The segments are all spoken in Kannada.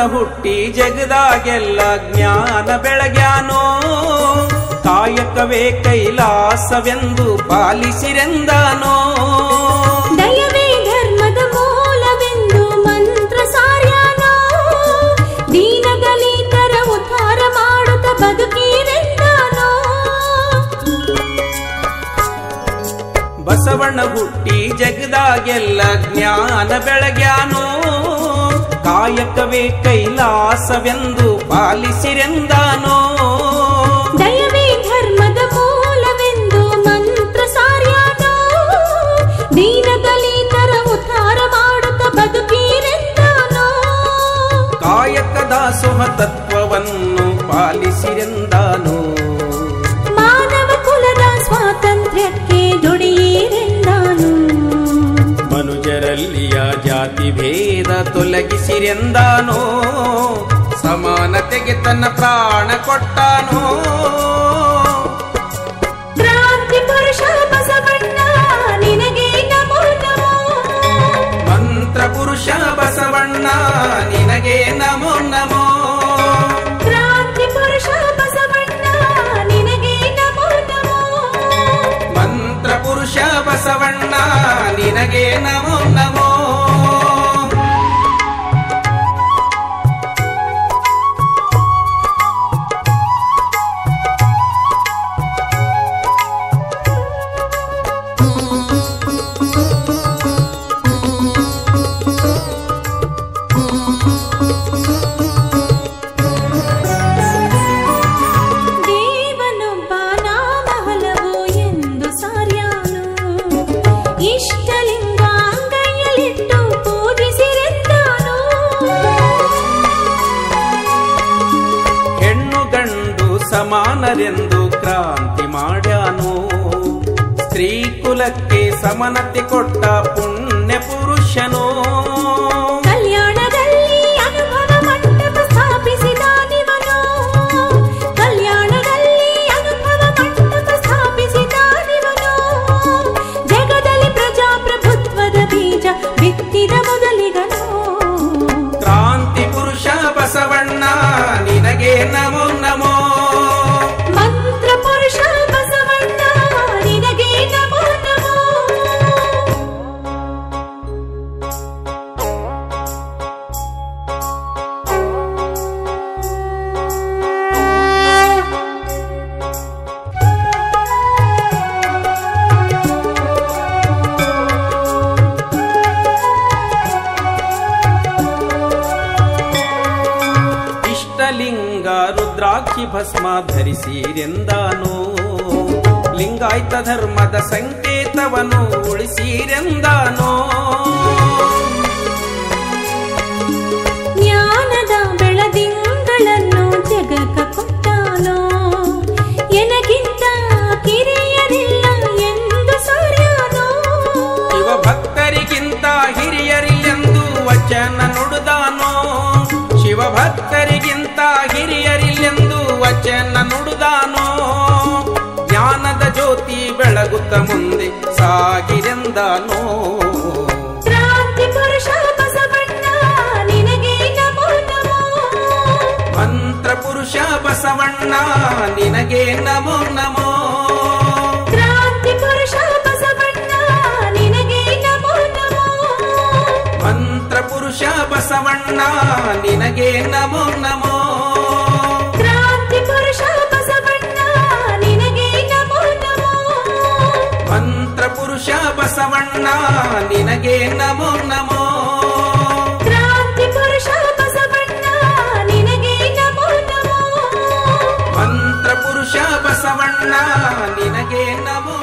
ಬಸವಣ್ಣ ಹುಟ್ಟಿ ಜಗದಾಗೆಲ್ಲ ಜ್ಞಾನ ಬೆಳಗ್ಯಾನೋ? ಕಾಯಕವೇ ಕೈಲಾಸವೆಂದು ಪಾಲಿಸಿರೆಂದಾನೋ? ದಯವೇ ಧರ್ಮದ ಮೂಲವೆಂದು ಮಂತ್ರ ಸಾರ್ಯಾನೋ? ದೀನದಲಿತರ ಉದ್ಧಾರ ಮಾಡುತ್ತ ಬದುಕಿರೆಂದಾನೋ? ಬಸವಣ್ಣ ಹುಟ್ಟಿ ಜಗದಾಗೆಲ್ಲ ಜ್ಞಾನ ಬೆಳಗ್ಯಾನೋ? ಕಾಯಕವೇ ಕೈಲಾಸವೆಂದು ಪಾಲಿಸಿರೆಂದಾನೋ ದಯವೇ ಧರ್ಮದ ಮೂಲವೆಂದು ಮಂತ್ರ ಸಾರ್ಯಾನೋ ದೀನದಲಿತರ ಉದ್ಧಾರ ಮಾಡುತ್ತ ಬದುಕಿರೆಂದಾನೋ ಕಾಯಕ ದಾಸೋಹ ತೊಲಗಿಸಿರೆಂದಾನೋ ಸಮಾನತೆಗೆ ತನ್ನ ಪ್ರಾಣ ಕೊಟ್ಟಾನೋ. ಕ್ರಾಂತಿ ಪುರುಷ ಬಸವಣ್ಣ ನಿನಗೆ ಮಂತ್ರ ಪುರುಷ ಬಸವಣ್ಣ ನಿನಗೆ ನಮೋ ನಮೋ ಕ್ರಾಂತಿ ಪುರುಷ ಬಸವಣ್ಣ ನಿನಗೆ ನಮೋ ನಮೋ ಮಂತ್ರ ಪುರುಷ ಬಸವಣ್ಣ ನಿನಗೆ ನಮೋ ಸಮಾನರೆಂದು ಕ್ರಾಂತಿ ಮಾಡ್ಯಾನು ಸ್ತ್ರೀ ಕುಲಕ್ಕೆ ಸಮನತೆ ಕೊಟ್ಟ ಪುಣ್ಯ ಪುರುಷನೋ ಧರಿಸಿರೆಂದಾನು? ಲಿಂಗಾಯತ ಧರ್ಮದ ಸಂಕೇತವನ್ನು ಉಳಿಸಿರೆಂದಾನೋ? ಬೆಳಗುತ್ತ ಮುಂದೆ ಸಾಗಿರೆಂದಾನೋ ಮಂತ್ರ ಪುರುಷ ಬಸವಣ್ಣ ನಿನಗೆ ನಮೋ ನಮೋ. ಕ್ರಾಂತಿ ಪುರುಷ ಬಸವಣ್ಣ ನಿನಗೆ ನಮೋ ನಮೋ. ಮಂತ್ರ ಪುರುಷ ಬಸವಣ್ಣ ನಿನಗೆ ನಮೋ ನಮೋ. ಬಸವಣ್ಣ ನಿನಗೆ ನಮೋ ನಮೋ. ಕ್ರಾಂತಿ ಪುರುಷ ಬಸವಣ್ಣ ನಿನಗೆ ನಮೋ ನಮೋ. ಮಂತ್ರ ಪುರುಷ ಬಸವಣ್ಣ ನಿನಗೆ ನಮೋ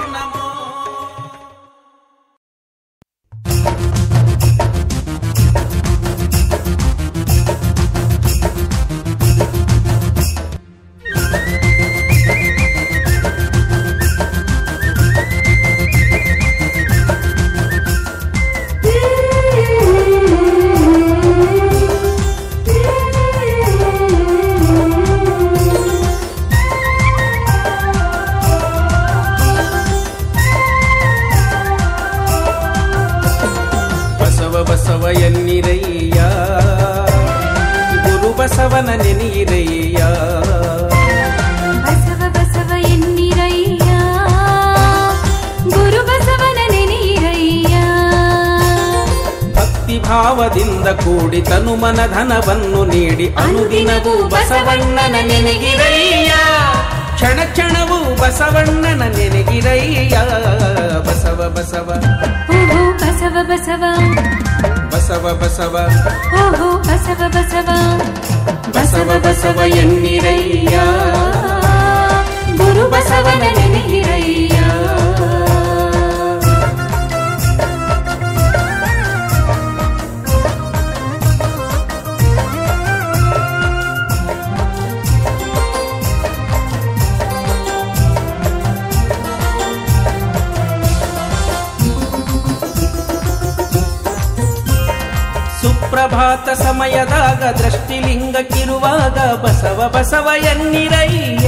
ಸಮಯದಾಗ ದೃಷ್ಟಿಲಿಂಗಕ್ಕಿರುವಾಗ ಬಸವ ಬಸವ ಎನ್ನಿರಯ್ಯ.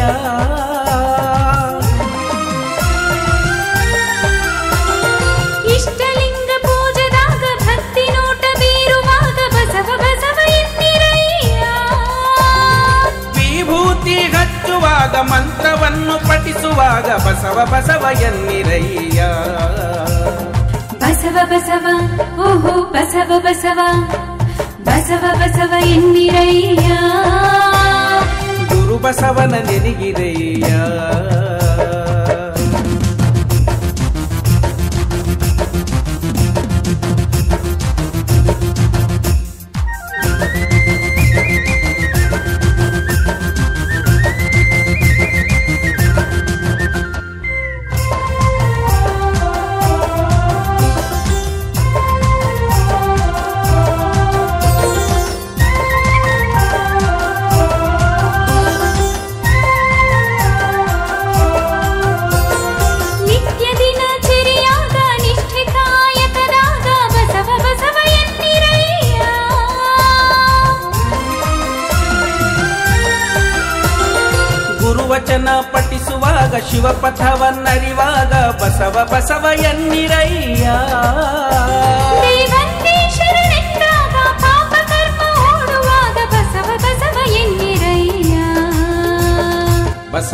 ಇಷ್ಟಲಿಂಗ ಪೂಜದಾಗ ಭಕ್ತಿ ನೋಟ ಬೀರುವಾಗ ಬಸವ ಬಸವ ಎನ್ನಿರಯ್ಯ. ವಿಭೂತಿ ಹಚ್ಚುವಾಗ ಮಂತ್ರವನ್ನು ಪಠಿಸುವಾಗ ಬಸವ ಬಸವ ಎನ್ನಿರಯ್ಯ. ಬಸವ ಬಸವ ಓಹೋ ಬಸವ ಬಸವ. ಬಸವ ಬಸವ ಎನ್ನಿರಯ್ಯ ಗುರು ಬಸವನ ನೆನಗಿರಯ್ಯ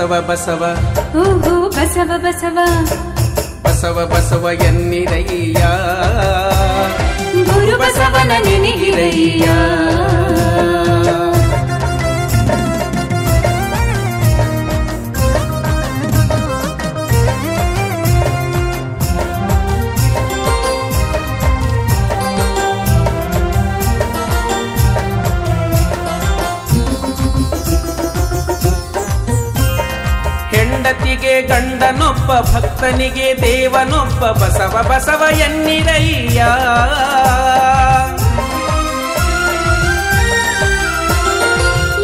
ಬಸವ ಬಸವ ಓಹೋ ಬಸವ ಬಸವ ಬಸವ ಬಸವ ಎನ್ನಿರಯ್ಯ ಗುರು ಬಸವನ ನೆನೆಗಿರಯ್ಯ ಹೆಂಡತಿಗೆ ಗಂಡನೊಬ್ಬ ಭಕ್ತನಿಗೆ ದೇವನೊಬ್ಬ ಬಸವ ಬಸವ ಎನ್ನಿರಯ್ಯ.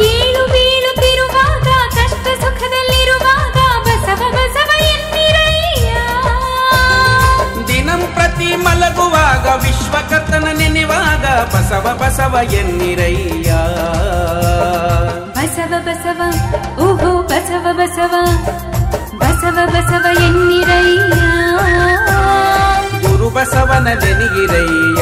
ಏಳು ಬೀಳುತ್ತಿರುವಾಗ ಕಷ್ಟ ಸುಖದಲ್ಲಿರುವಾಗ ಬಸವ ಬಸವ ಎನ್ನಿರಯ್ಯ. ದಿನಂ ಪ್ರತಿ ಮಲಗುವಾಗ ವಿಶ್ವಕರ್ತನ ನೆನೆವಾಗ ಬಸವ ಬಸವ ಎನ್ನಿರಯ್ಯ. ಬಸವ ಬಸವ ಓಹೋ ಬಸವ ಬಸವ ಬಸವ ಬಸವ ಎನ್ನಿರಯ್ಯ ಗುರು ಬಸವನ ನೆನಗಿರಯ್ಯ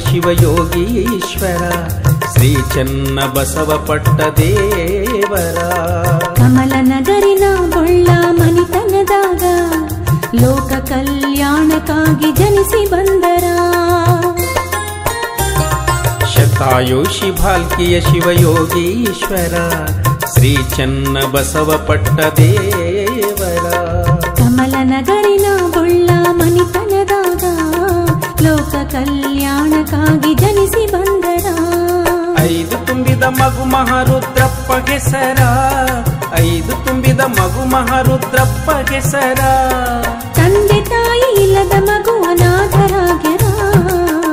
ಶಿವಯೋಗೀಶ್ವರ ಶ್ರೀ ಚನ್ನ ಬಸವ ಪಟ್ಟ ದೇವರ ಕಮಲ ನಗರಿನ ಬೊಳ್ಳ ಮನಿತನದಾಗ ಲೋಕ ಕಲ್ಯಾಣಕ್ಕಾಗಿ ಜನಿಸಿ ಬಂದರ. ಶತಾಯುಷಿ ಭಾಲ್ಕಿಯ ಶಿವಯೋಗೀಶ್ವರ ಶ್ರೀ ಚನ್ನ ಬಸವ ಪಟ್ಟ ದೇವರ ಕಮಲ ನಗರಿನ ಬೊಳ್ಳ ಮನಿತನದಾಗ ಲೋಕ ಕಲ್ಯಾಣಕ್ಕಾಗಿ ಜನಿಸಿ ಬಂದರ ಐದು ತುಂಬಿದ ಮಗು ಮಹಾರುದ್ರಪ್ಪ ಹೆಸರ ಐದು ತುಂಬಿದ ಮಗು ಮಹಾರುದ್ರಪ್ಪ ಹೆಸರ ತಂದೆ ತಾಯಿ ಇಲ್ಲದ ಮಗು ಅನಾಥರಾಗ್ಯರ.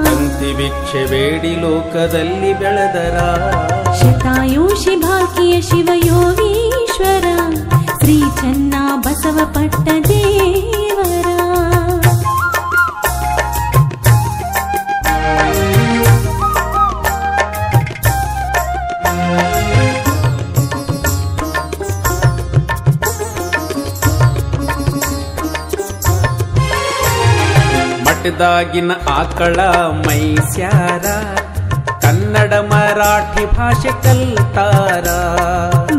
ತಂತಿ ಭಿಕ್ಷೆ ಬೇಡಿ ಲೋಕದಲ್ಲಿ ಬೆಳೆದರ. ಶತಾಯುಷಿ ಶಿವ ಶಿವಯೋಗೀಶ್ವರ. ಶ್ರೀ ಚೆನ್ನ ಬಸವ ಪಟ್ಟ ಮಠದಾಗಿನ ಆಕಳ ಮೈಸ್ಯಾರ ಕನ್ನಡ ಮರಾಠಿ ಭಾಷೆ ಕಲ್ತಾರ.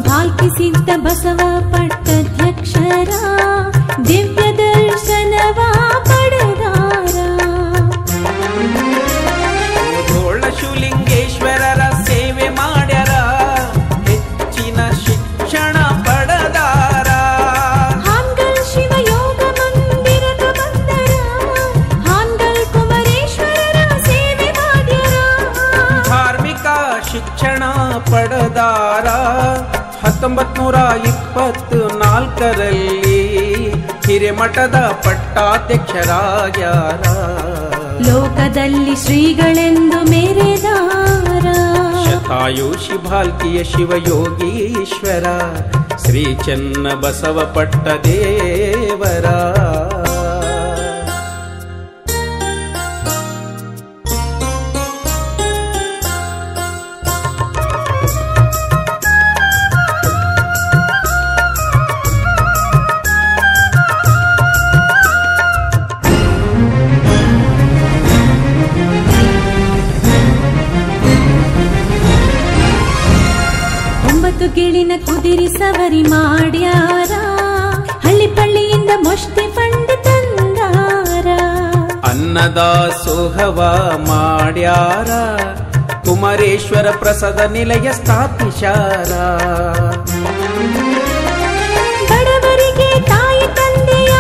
ಭಾಲ್ಕಿ ಸಿದ್ಧ ಬಸವ ಪಟ್ಟಧ್ಯಕ್ಷರ ದಿವ್ಯ ದರ್ಶನವ ಪಡೆದಾರ. ಗೋಳ ನಾಲ್ಕರಲ್ಲಿ ಹಿರೇಮಠದ ಪಟ್ಟಾಧ್ಯಕ್ಷರಾಗ್ಯಾರ. ಲೋಕದಲ್ಲಿ ಶ್ರೀಗಳೆಂದು ಮೇರೆದಾರ. ಶತಾಯುಷಿ ಭಾಲ್ಕಿಯ ಶಿವಯೋಗೀಶ್ವರ ಶ್ರೀ ಚೆನ್ನ ಬಸವ ಪಟ್ಟ ದೇವರ ಗಿಳಿನ ಕುದಿರಿ ಸವರಿ ಮಾಡ್ಯಾರ. ಹಳ್ಳಿ ಪಳ್ಳಿಯಿಂದ ಮೊಷ್ಟಿ ಫಂಡ್ ತಂದಾರ ಅನ್ನದ ಸೋಹವ ಮಾಡ್ಯಾರ. ಕುಮಾರೇಶ್ವರ ಪ್ರಸಾದ ನಿಲಯ ಸ್ಥಾಪಿಸಾರ ಬಡವರಿಗೆ ತಾಯಿ ತಂದೆಯ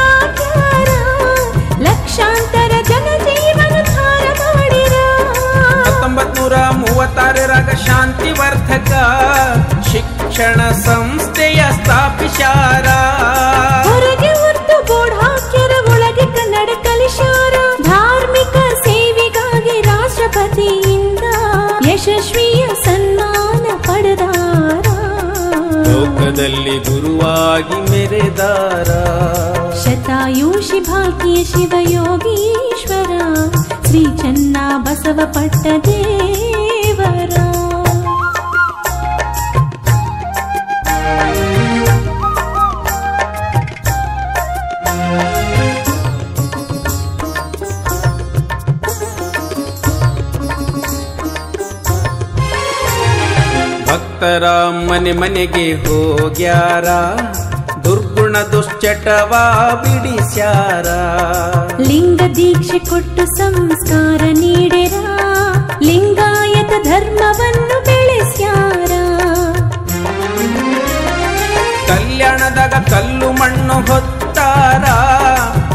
ಲಕ್ಷಾಂತರ ಜನ ಜೀವನೋದ್ಧಾರ ಮಾಡಿರ. ಹತ್ತೊಂಬತ್ ನೂರ ಮೂವತ್ತಾರರಾಗ ಶಾಂತಿವರ್ಧಕ. ಶಿಕ್ಷಣ ಸಂಸ್ಥೆಯ ಸ್ಥಾಪಿಸಾರ ಹೊರಗೆ ಹೊರತು ಬೋರ್ಡ್ ಹಾಕ್ಯರ ಒಳಗೆ ಕನ್ನಡ ಕಲಿಸಾರ ಧಾರ್ಮಿಕ ಸೇವೆಗಾಗಿ ರಾಷ್ಟ್ರಪತಿಯಿಂದ ಯಶಸ್ವಿಯ ಸನ್ಮಾನ ಪಡೆದಾರ. ಲೋಕದಲ್ಲಿ ಗುರುವಾಗಿ ಮೆರೆದಾರ. ಶತಾಯುಷಿ ಭಾಗ್ಯ ಶಿವಯೋಗೀಶ್ವರ ಶ್ರೀ ಚೆನ್ನ ಬಸವ ಪಟ್ಟ ದೇವರ ಭಕ್ತರ ಮನೆ ಮನೆಗೆ ಹೋಗ್ಯಾರ ದುರ್ಗುಣ ದುಶ್ಚಟವ ಬಿಡಿಸ್ಯಾರ. ಲಿಂಗ ದೀಕ್ಷೆ ಕೊಟ್ಟು ಸಂಸ್ಕಾರ ನೀಡೆರ ಲಿಂಗಾಯತ ಧರ್ಮವನ್ನು ಬೆಳೆಸ್ಯಾರ. ಕಲ್ಯಾಣದಾಗ ಕಲ್ಲು ಮಣ್ಣು ಹೊತ್ತಾರ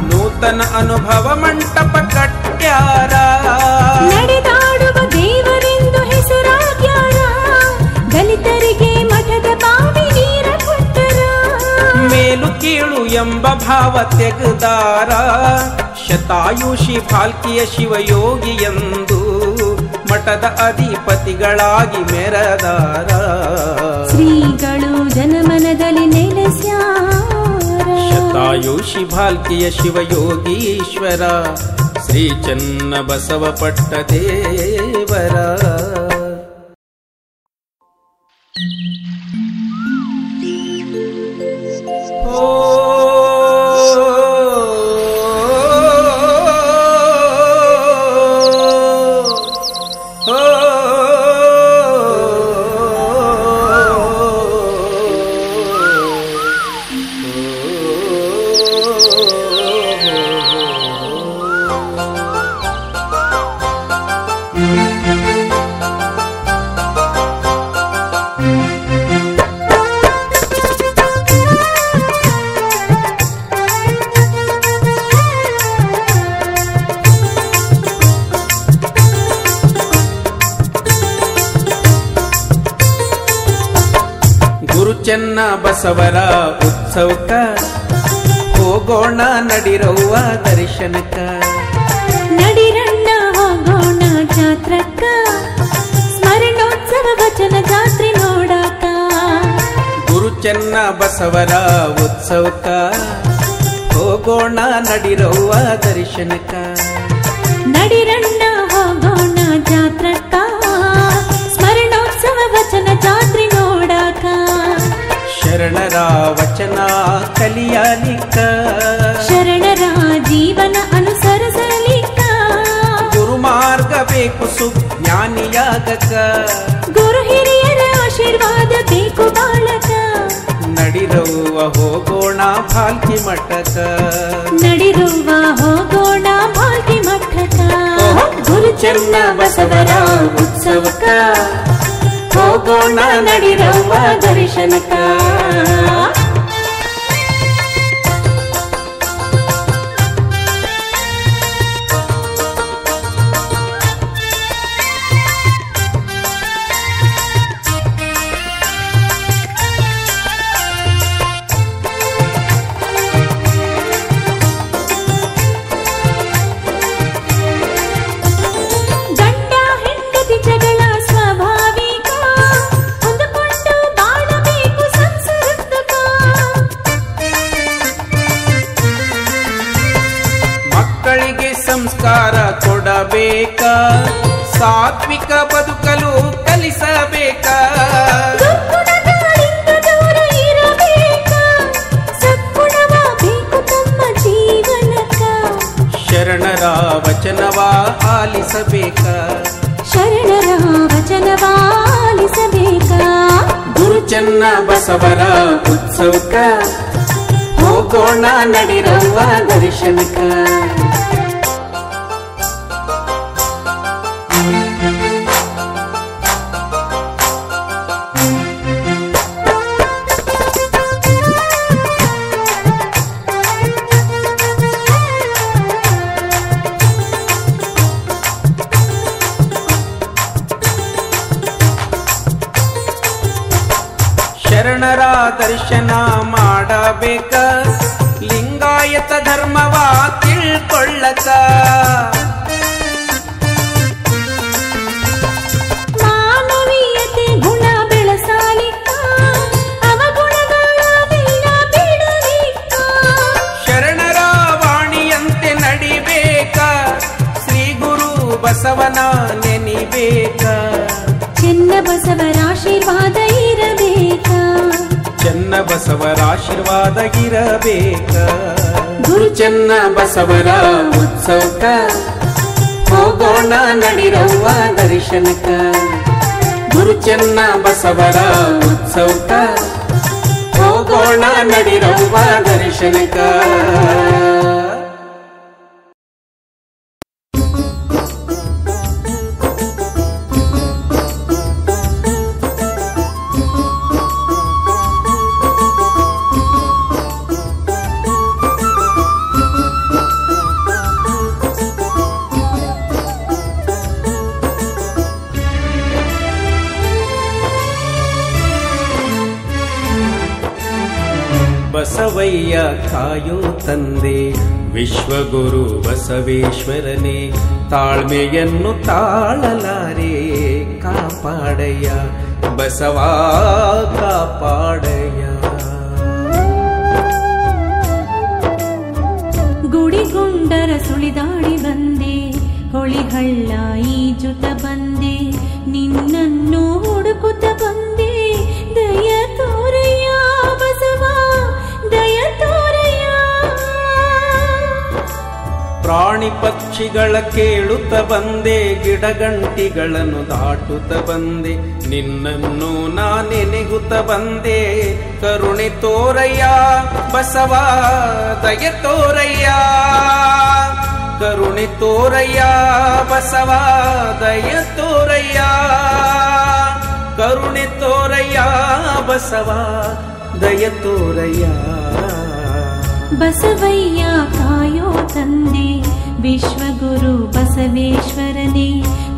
ನೂತನ ಅನುಭವ ಮಂಟಪ ಕಟ್ಟ್ಯಾರ. ನಡೆದಾಡುವ ಎಂಬ ಭಾವ ತೆಗೆದಾರ. ಶತಾಯುಷಿ ಭಾಲ್ಕಿಯ ಶಿವಯೋಗಿ ಎಂದು ಮಠದ ಅಧಿಪತಿಗಳಾಗಿ ಮೆರೆದಾರ. ಶ್ರೀಗಳು ಜನಮನದಲ್ಲಿ ನೆಲೆಸ್ಯಾರ. ಶತಾಯುಷಿ ಭಾಲ್ಕಿಯ ಶಿವಯೋಗೀಶ್ವರ ಶ್ರೀ ಚನ್ನ ಬಸವ ಪಟ್ಟ ದೇವರ ಬಸವರ ಉತ್ಸವಕ ಹೋಗೋಣ ನಡಿರವ್ವ ದರ್ಶನಕ ನಡಿರಣ್ಣ ಹೋಗೋಣ ಜಾತ್ರಕ್ಕ. ಸ್ಮರಣೋತ್ಸವ ವಚನ ಜಾತ್ರೆ ನೋಡಾಕ. ಗುರು ಚೆನ್ನ ಬಸವರ ಉತ್ಸವಕ್ಕ ಹೋಗೋಣ ನಡಿರವ್ವ ದರ್ಶನಕ ನಡಿರಣ್ಣ ಶರಣರ ವಚನ ಕಲಿಯಲಿಕ್ಕ. ಶರಣರ ಜೀವನ ಅನುಸರಿಸಲಿಕ್ಕ. ಗುರುಮಾರ್ಗ ಬೇಕು ಸುಜ್ಞಾನಿಯಾಗಕ ಗುರು ಹಿರಿಯರ ಆಶೀರ್ವಾದ ಬೇಕು ಬಾಳಕ ನಡಿರುವ ಹೋಗೋಣ ಭಾಲ್ಕಿ ಮಠಕ. ನಡಿರುವ ಹೋಗೋಣ ಭಾಲ್ಕಿ ಮಠಕ. ಓಹೋ. ಗುರು ಚೆನ್ನ ಬಸವರ ಉತ್ಸವಕ್ಕ ಹೋಗೋಣ ನಡಿರವ್ವ ದರ್ಶನಕ್ಕ ಚೆನ್ನ ಬಸವರ ಉತ್ಸವಕ್ಕ ಹೋಗೋಣ ನಡಿರವ್ವ ದರ್ಶನಕ್ಕ ದರ್ಶನ ಮಾಡಬೇಕ? ಲಿಂಗಾಯತ ಧರ್ಮವ ತಿಳ್ಕೊಳ್ಳಕ? ಚೆನ್ನ ಬಸವರ ಆಶೀರ್ವಾದ ಇರಬೇಕ ಗುರುಚನ್ನ ಬಸವರ ಉತ್ಸವಕ ಹೋಗೋಣ ನಡಿರವ್ವ ದರ್ಶನಕ ಗುರುಚನ್ನ ಬಸವರ ಉತ್ಸವಕ ಹೋಗೋಣ ನಡಿರವ್ವ ದರ್ಶನಕ್ಕ. ಕಾಯೋ ತಂದೆ. ವಿಶ್ವಗುರು ಬಸವೇಶ್ವರನೇ, ತಾಳ್ಮೆಯನ್ನು ತಾಳಲಾರೆ, ಕಾಪಾಡಯ್ಯ, ಬಸವಾ ಕಾಪಾಡಯ್ಯ. ಗುಡಿಗುಂಡರ ಸುಳಿದಾಡಿ ಬಂದೆ ಹೊಳಿಹಳ್ಳ ಈಜುತ ಬಂದೆ ನಿನ್ನನ್ನು ಪ್ರಾಣಿ ಪಕ್ಷಿಗಳ ಕೇಳುತ್ತ ಬಂದೆ, ಗಿಡಗಂಟಿಗಳನ್ನು ದಾಟುತ್ತ ಬಂದೆ. ನಿನ್ನನ್ನು ನಾನೆನೆಗುತ್ತ ಬಂದೆ. ಕರುಣೆ ತೋರಯ್ಯ, ಬಸವ, ದಯ ತೋರಯ್ಯ. ಕರುಣೆ ತೋರಯ್ಯ, ಬಸವ, ದಯ ತೋರಯ್ಯ. ಕರುಣೆ ತೋರಯ್ಯ, ಬಸವ, ದಯ ತೋರಯ್ಯ. ಬಸವಯ್ಯ, ಕಾಯೋ ತಂದೆ ವಿಶ್ವಗುರು ಬಸವೇಶ್ವರನೇ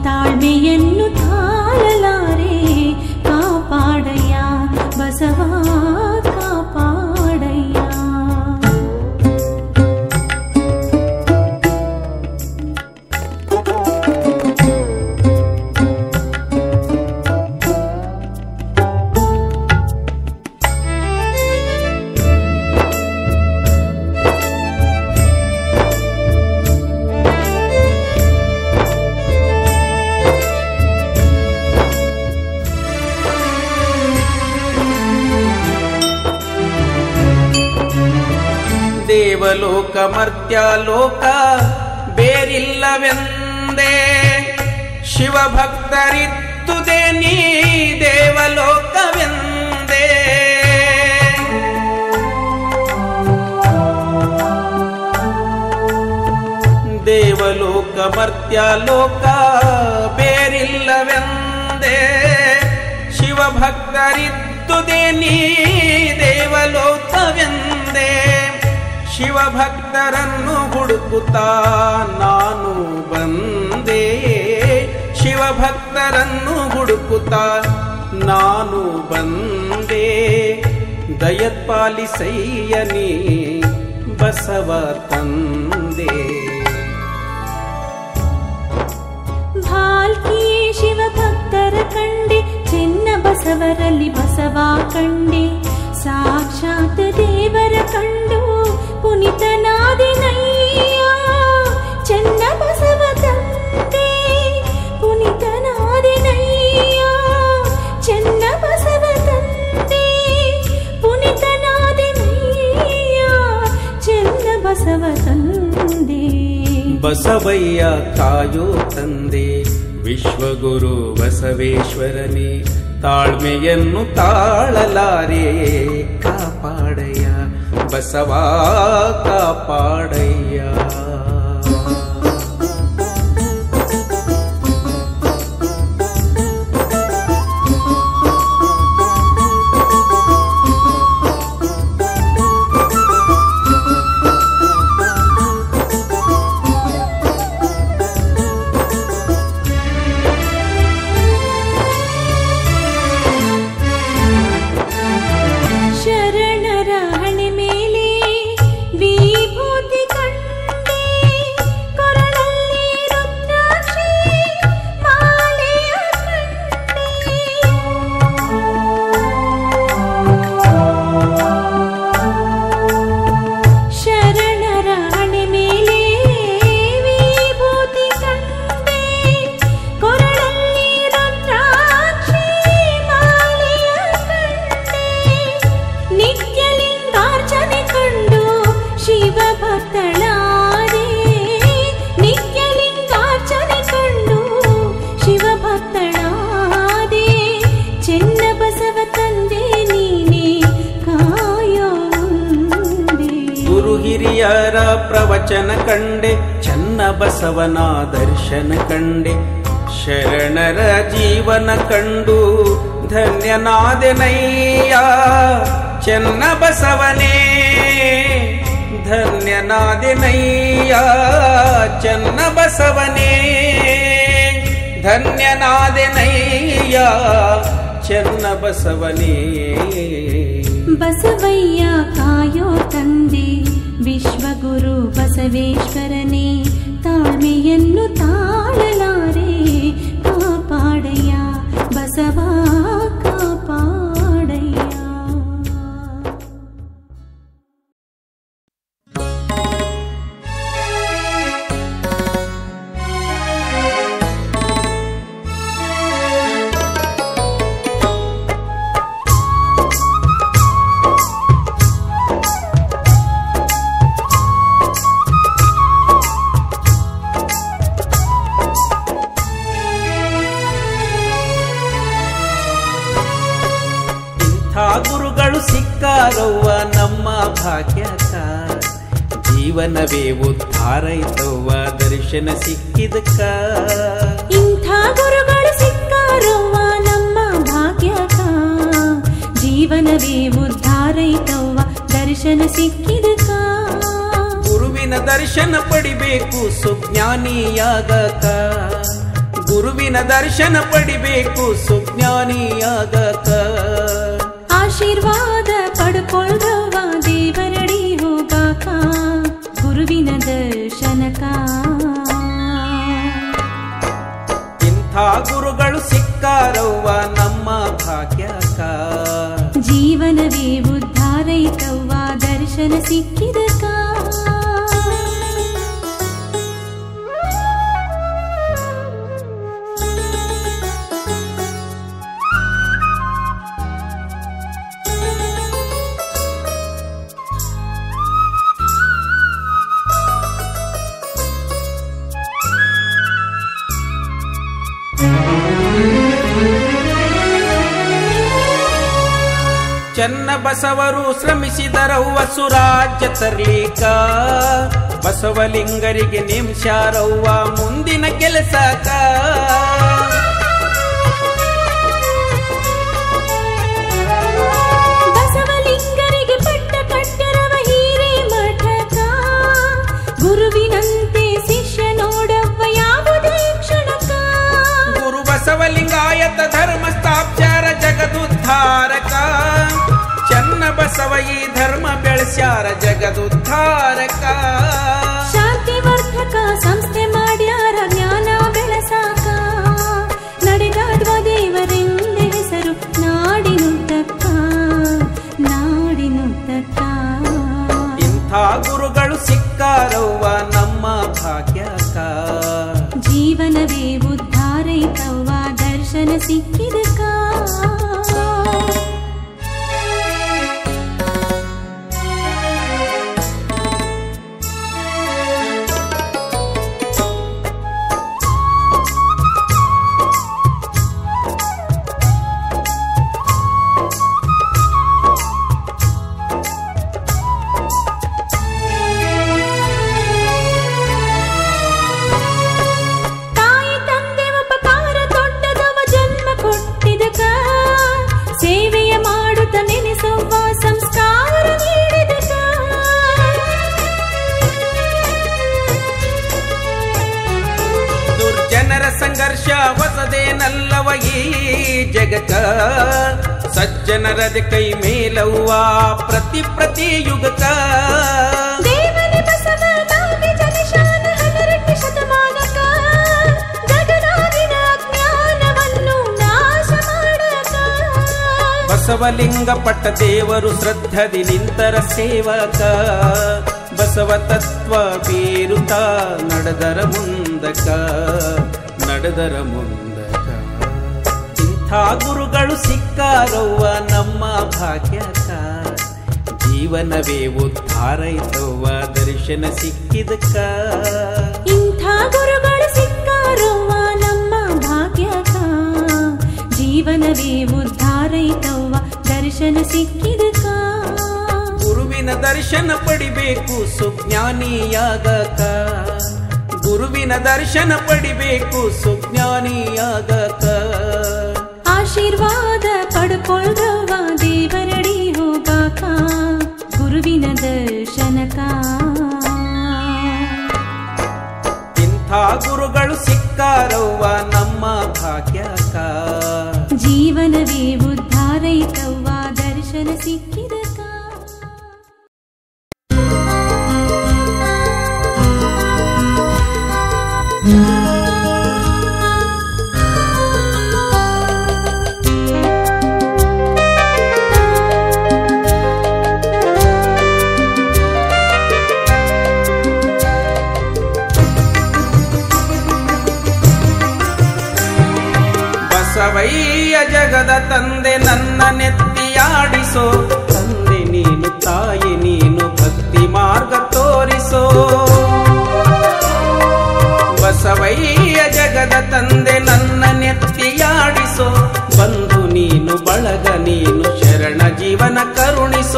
ತಾಳ್ಮೆಯನ್ನು ತಾಳಲಾರೆ ಕಾಪಾಡಯ್ಯ ಬಸವ ದೇವಲೋಕ ಮರ್ತ್ಯಲೋಕ ಬೇರಿಲ್ಲವೆಂದೇ. ಶಿವಭಕ್ತರಿದ್ದುದೇ ನೀ ದೇವಲೋಕವೆಂದೇ. ದೇವಲೋಕ ಮರ್ತ್ಯಲೋಕ ಬೇರಿಲ್ಲವೆಂದೇ. ಶಿವಭಕ್ತರಿದ್ದುದೇ ನೀ ದೇವಲೋಕವೆಂದೇ. ಶಿವಭಕ್ತರನ್ನು ಹುಡುಕುತ್ತಾ ನಾನು ಬಂದೆ. ಶಿವಭಕ್ತರನ್ನು ಹುಡುಕುತ್ತಾ ನಾನು ಬಂದೆ. ದಯಪಾಲಿಸಯ್ಯನೇ ಬಸವ ತಂದೆ. ಭಾಲ್ಕಿಯೇ ಶಿವಭಕ್ತರ ಕಂಡೆ, ಚಿನ್ನ ಬಸವರಲ್ಲಿ ಬಸವ ಕಂಡೆ. ಸಾಕ್ಷಾತ್ ದೇವರ ಬಸವಯ್ಯ ತಾಯೋ ತಂದೆ ವಿಶ್ವಗುರು ಬಸವೇಶ್ವರನೇ ತಾಳ್ಮೆಯನ್ನು ತಾಳಲಾರೆ ಕಾಪಾಡಯ್ಯ ಬಸವ ಕಾಪಾಡಯ್ಯ. ದರ್ಶನ ಕಂಡೆ, ಶರಣರ ಜೀವನ ಕಂಡು, ಧನ್ಯನಾದನಯ್ಯ ಚೆನ್ನ ಬಸವನೇ ಧನ್ಯನಾದೆನಯ್ಯ ಚೆನ್ನ ಬಸವನೇ ಧನ್ಯನಾದೆನಯ್ಯ ಚೆನ್ನ ಬಸವನೇ ಬಸವಯ್ಯ ಕಾಯೋ ತಂದೆ, ವಿಶ್ವಗುರು ಬಸವೇಶ್ವರನೇ, ತಾಳ್ಮೆಯನ್ನು ತಾಳಲಾರೆ ಕಾಪಾಡಯ್ಯ ಬಸವ ಗುರುಗಳು ಸಿಕ್ಕಾರವ್ವ ನಮ್ಮ ಭಾಗ್ಯಕ ಜೀವನವೇ ಉದ್ಧಾರೈತವ್ವ ದರ್ಶನ ಸಿಕ್ಕಿದಕ ಬಸವರು ಶ್ರಮಿಸಿದರವ್ವ ಸುರಾಜ್ಯ ತರ್ಲಿಕ. ಬಸವಲಿಂಗರಿಗೆ ನಿಂಶಾರವ್ವ ಮುಂದಿನ ಕೆಲಸಕ. ಬಸವ ಈ ಧರ್ಮ ಬೆಳೆಸ್ಯಾರ ಜಗದುದ್ಧಾರಕ. ಬಸವಲಿಂಗ ಪಟ್ಟ ದೇವರು ಶ್ರದ್ಧದಿ ನಿಂತರ ಸೇವಕ. ಬಸವ ತತ್ವ ಬೀರುತ ನಡೆದರ ಮುಂದಕ ನಡೆದರ ಮುಂದಕ. ಇಂಥ ಗುರುಗಳು ಸಿಕ್ಕಾರವ್ವ ನಮ್ಮ ಭಾಗ್ಯಕ. ಜೀವನವೇ ಉದ್ಧಾರೈತವ್ವ, ದರ್ಶನ ಸಿಕ್ಕಿದಕ ಇಂಥ ಗುರುಗಳು ಸಿಕ್ಕಾರವ್ವ ನಮ್ಮ ಭಾಗ್ಯಕ. ಜೀವನವೇ ಉದ್ಧಾರೈತವ್ವ ದರ್ಶನ ಸಿಕ್ಕಿದ ಗುರುವಿನ ದರ್ಶನ ಪಡಿಬೇಕು ಸುಜ್ಞಾನಿಯಾಗಕ. ಗುರುವಿನ ದರ್ಶನ ಪಡಿಬೇಕು ಸುಜ್ಞಾನಿಯಾಗಕ. ಆಶೀರ್ವಾದ ಪಡ್ಕೊಳ್ರವ್ವ ದೇವರಡಿ ಹೋಗಾಕ. ಗುರುವಿನ ದರ್ಶನಕ ಇಂಥ ಗುರುಗಳು ಸಿಕ್ಕಾರವ್ವ ನಮ್ಮ ಭಾಗ್ಯಕ. ಜೀವನವೇ ಉದ್ಧಾರೈತವ್ವ ದರ್ಶನ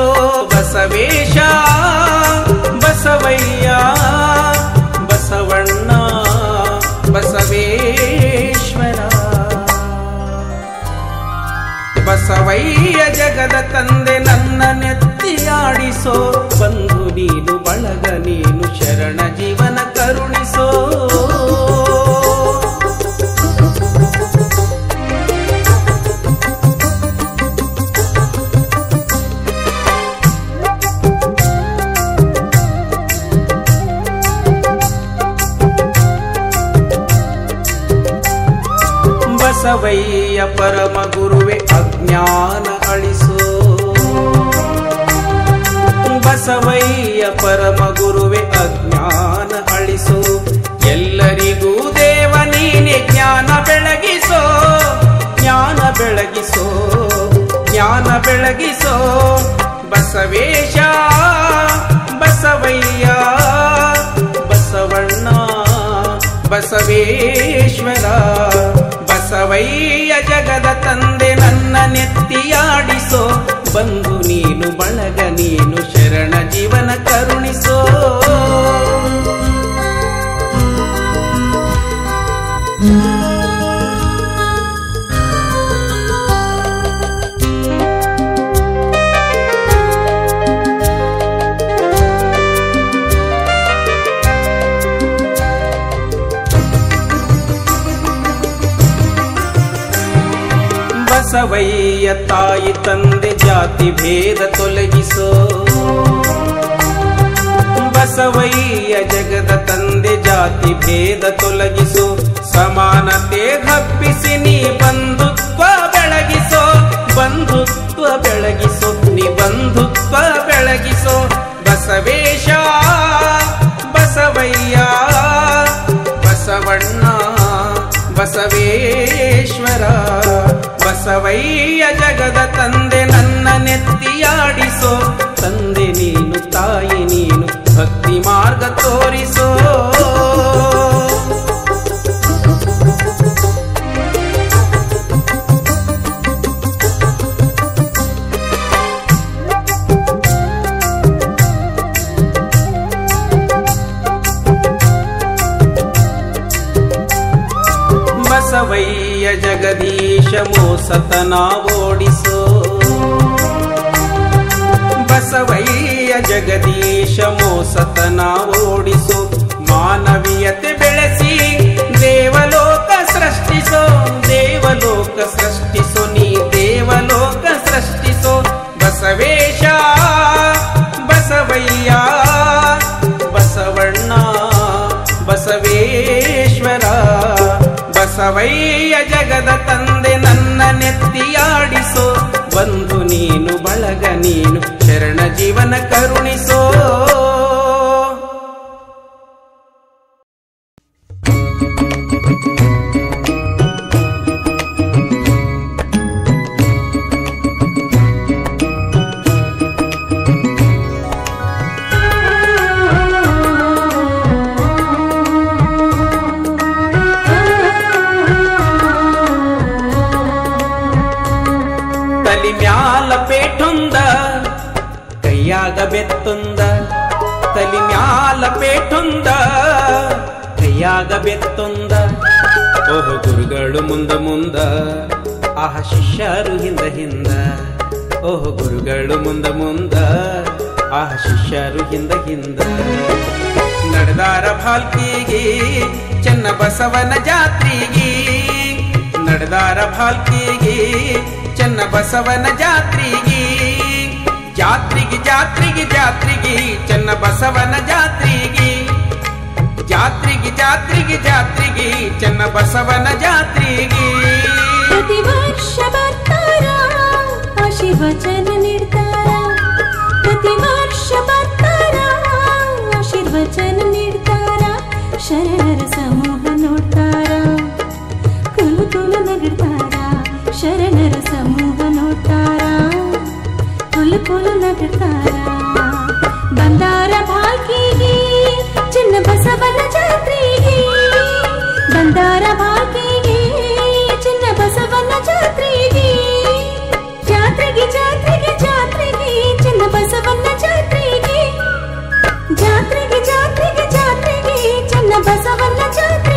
ಕರುಣಿಸೋ ಬಸವೇಶ, ಬಸವಯ್ಯ, ಬಸವಣ್ಣ, ಬಸವೇಶ್ವರ. ಬಸವಯ್ಯ ಜಗದ ತಂದೆ ನನ್ನ ನೆತ್ತಿಯಾಡಿಸೋ, ಬಂಧು ನೀನು ಬಳಗ ನೀನು ಶರಣ ಜೀವನ ಕರುಣಿಸೋ. ಪರಮ ಗುರುವೆ ಅಜ್ಞಾನ ಅಳಿಸೋ. ಬಸವಯ್ಯ ಪರಮ ಗುರುವೆ ಅಜ್ಞಾನ ಅಳಿಸೋ. ಎಲ್ಲರಿಗೂ ದೇವ ನೀನೆ ಜ್ಞಾನ ಬೆಳಗಿಸೋ. ಜ್ಞಾನ ಬೆಳಗಿಸೋ ಜ್ಞಾನ ಬೆಳಗಿಸೋ. ಬಸವೇಶ, ಬಸವಯ್ಯ, ಬಸವಣ್ಣ, ಬಸವೇಶ್ವರ. ಬಸ ಬಸವಯ್ಯ ಜಗದ ತಂದೆ ನನ್ನ ನೆತ್ತಿಯಾಡಿಸೋ ಬಂದು ನೀನು ಬಳಗ ನೀನು ಶರಣ ಜೀವನ ಕರುಣಿಸೋ. ಬಸವಯ್ಯ ತಾಯಿ ತಂದೆ ಜಾತಿ ಭೇದ ತೊಲಗಿಸೋ. ಬಸವಯ್ಯ ಜಗದ ತಂದೆ ಜಾತಿ ಭೇದ ತೊಲಗಿಸೋ. ಸಮಾನತೆ ಹಬ್ಬಿಸಿ ನೀ ಬಂಧುತ್ವ ಬೆಳಗಿಸೋ. ಬಂಧುತ್ವ ಬೆಳಗಿಸೋ, ನೀ ಬಂಧುತ್ವ ಬೆಳಗಿಸೋ. ಬಸವೇಶ, ಬಸವಯ್ಯ, ಬಸವಣ್ಣ, ಬಸವೇಶ್ವರ. ಬಸವಯ್ಯ ಜಗದ ತಂದೆ ನನ್ನ ನೆತ್ತಿಯಾಡಿಸೋ. ತಂದೆ ನೀನು ತಾಯಿ ನೀನು ಭಕ್ತಿ ಮಾರ್ಗ ತೋರಿಸೋ. ಜಗದೀಶ ಮೋಸತನ ಓಡಿಸೋ. ಬಸವಯ್ಯ ಜಗದೀಶ ಮೋಸತನ ಓಡಿಸೋ. ಮಾನವೀಯತೆ ಬೆಳೆಸಿ ನಡೆದಾರ ಭಾಲ್ಕಿಗೆ ಚೆನ್ನ ಬಸವನ ಜಾತ್ರೆಗೆ ನಡೆದಾರ ಭಾಲ್ಕಿಗೆ ಚೆನ್ನ ಬಸವನ ಜಾತ್ರೆಗೆ ಜಾತ್ರೆಗೆ ಜಾತ್ರೆಗೆ ಜಾತ್ರೆಗೆ ಚೆನ್ನ ಬಸವನ ಜಾತ್ರೆಗೆ ಜಾತ್ರೆಗೆ ಜಾತ್ರೆಗೆ ಜಾತ್ರೆಗೆ ಚೆನ್ನ ಬಸವನ ಜಾತ್ರೆಗೆ ಪ್ರತಿ ವರ್ಷ ಬರ್ತಾರ ಆಶೀರ್ವಚನ ನೀಡ್ತಾರ ಪ್ರತಿ ವರ್ಷ ಶರಣರ ಸಮೂಹ ನೋಡ್ತಾರ ಕುಲು ಕುಲು ನಗಿಡ್ತಾರ ಶರಣರ ಸಮೂಹ ನೋಡ್ತಾರ ಕುಲು ಕುಲು ನಗಿಡ್ತಾರ ಬಂದಾರ ಭಾಗಿಗೆ ಚಿನ್ನ ಬಸವನ ಜಾತ್ರೆಗೆ ಬಂದಾರ ಭಾಗಿಗೆ ಚಿನ್ನ ಬಸವನ ಜಾತ್ರೆಗೆ ಜಾತ್ರೆಗೆ ಜಾತ್ರೆಗೆ ಜಾತ್ರೆಗೆ ಬಸವನ ಜಾತ್ರೆಗೆ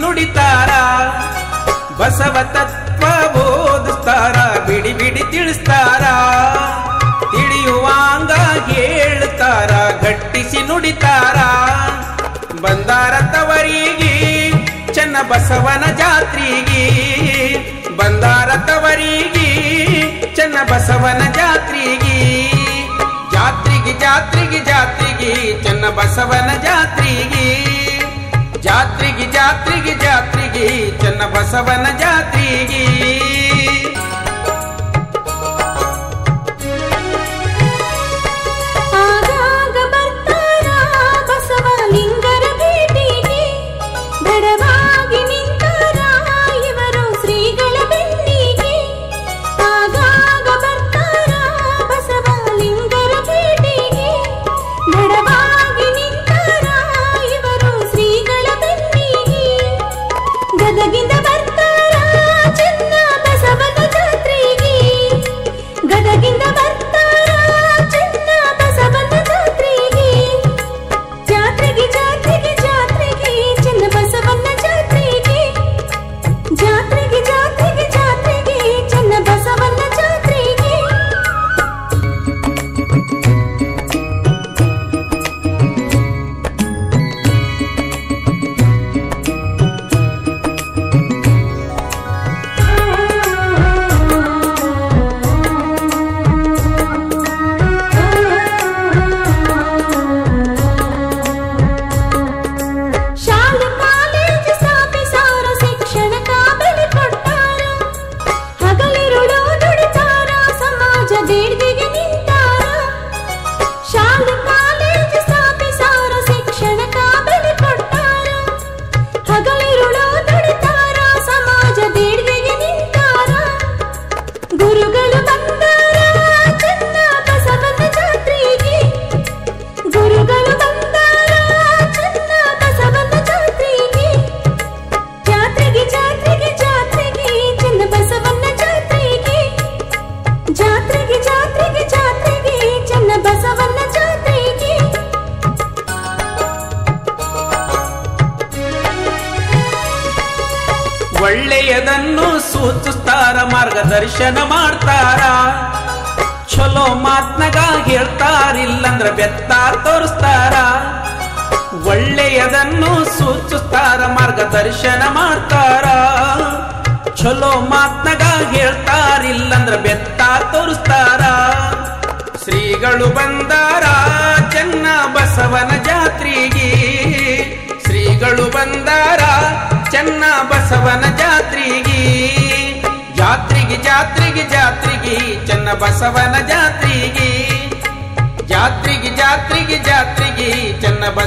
ನುಡಿತಾರ. ಬಸವ ತತ್ವ ಓದುತ್ತಾರ ಬಿಡಿ ಬಿಡಿ ತಿಳಿಸ್ತಾರ. ತಿಳಿಯುವಾಂಗ ಹೇಳ್ತಾರ ಗಟ್ಟಿಸಿ ನುಡಿತಾರ. ಬಂದಾರ ತವರಿಗೆ, ಚೆನ್ನ ಬಸವನ ಜಾತ್ರಿಗೆ. ಬಂದಾರ ತವರಿಗೆ, ಚೆನ್ನ ಬಸವನ ಜಾತ್ರೆಗೆ. ಜಾತ್ರೆಗೆ ಜಾತ್ರೆಗೆ ಜಾತ್ರೆಗೆ, ಚೆನ್ನ ಬಸವನ ಜಾತ್ರೆಗೆ. ಜಾತ್ರೆಗೆ ಜಾತ್ರೆಗೆ ಜಾತ್ರೆಗೆ ಚೆನ್ನ ಬಸವನ ಜಾತ್ರೆಗೆ.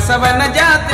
ಜಾತ್ರೆಗೆ ಜಾತ್ರೆಗೆ